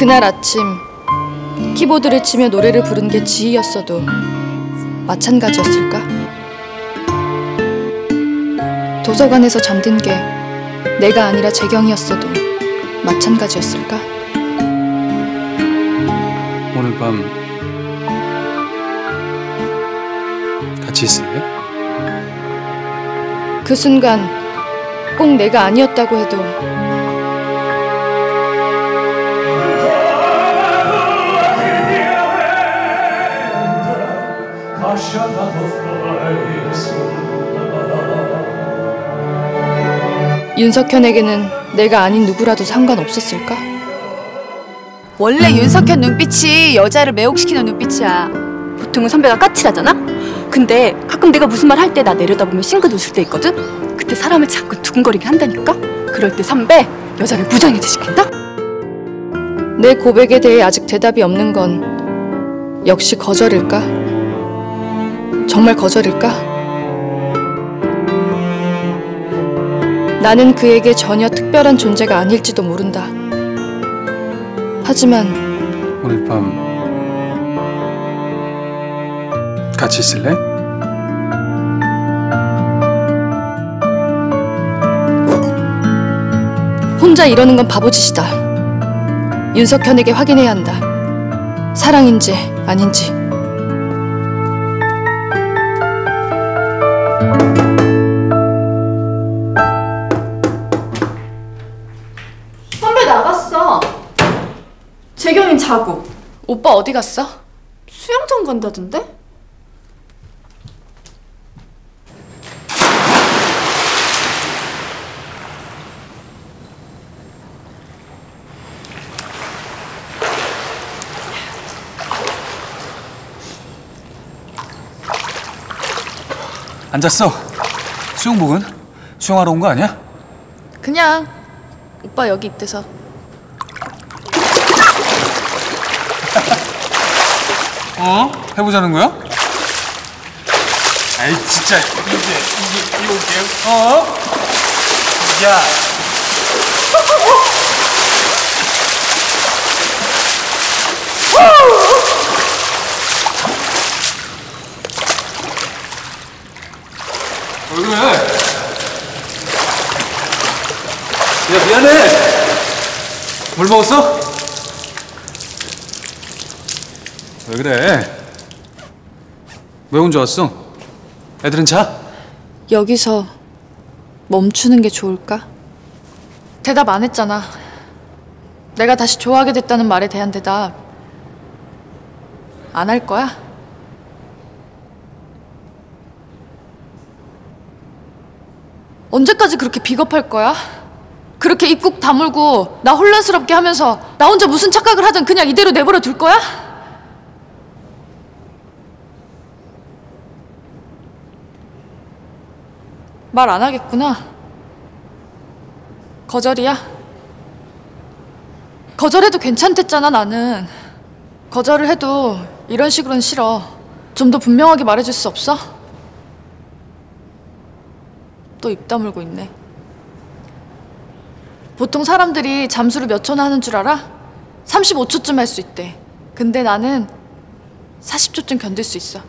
그날 아침 키보드를 치며 노래를 부른 게 지희였어도 마찬가지였을까? 도서관에서 잠든 게 내가 아니라 재경이었어도 마찬가지였을까? 오늘 밤 같이 있을래? 그 순간 꼭 내가 아니었다고 해도 윤석현에게는 내가 아닌 누구라도 상관없었을까? 원래 윤석현 눈빛이 여자를 매혹시키는 눈빛이야. 보통은 선배가 까칠하잖아? 근데 가끔 내가 무슨 말 할 때 나 내려다보면 싱긋 웃을 때 있거든? 그때 사람을 자꾸 두근거리게 한다니까? 그럴 때 선배 여자를 무장해제 시킨다? 내 고백에 대해 아직 대답이 없는 건 역시 거절일까? 정말 거절일까? 나는 그에게 전혀 특별한 존재가 아닐지도 모른다. 하지만 오늘 밤 같이 있을래? 혼자 이러는 건 바보짓이다. 윤석현에게 확인해야 한다. 사랑인지 아닌지. 자고. 오빠 어디 갔어? 수영장 간다던데? 앉았어. 수영복은? 수영하러 온 거 아니야? 그냥 오빠 여기 있대서. 어? 해보자는 거야? 아이 진짜 이게 이게 이거 어때요? 어? 야. 왜 그래? 야 미안해. 물 먹었어? 왜 그래? 왜 혼자 왔어? 애들은 자? 여기서 멈추는 게 좋을까? 대답 안 했잖아. 내가 다시 좋아하게 됐다는 말에 대한 대답 안 할 거야? 언제까지 그렇게 비겁할 거야? 그렇게 입국 다물고 나 혼란스럽게 하면서 나 혼자 무슨 착각을 하든 그냥 이대로 내버려 둘 거야? 말 안 하겠구나. 거절이야? 거절해도 괜찮댔잖아, 나는. 거절을 해도 이런 식으로는 싫어. 좀 더 분명하게 말해줄 수 없어? 또 입 다물고 있네. 보통 사람들이 잠수를 몇 초나 하는 줄 알아? 35초쯤 할 수 있대. 근데 나는 40초쯤 견딜 수 있어.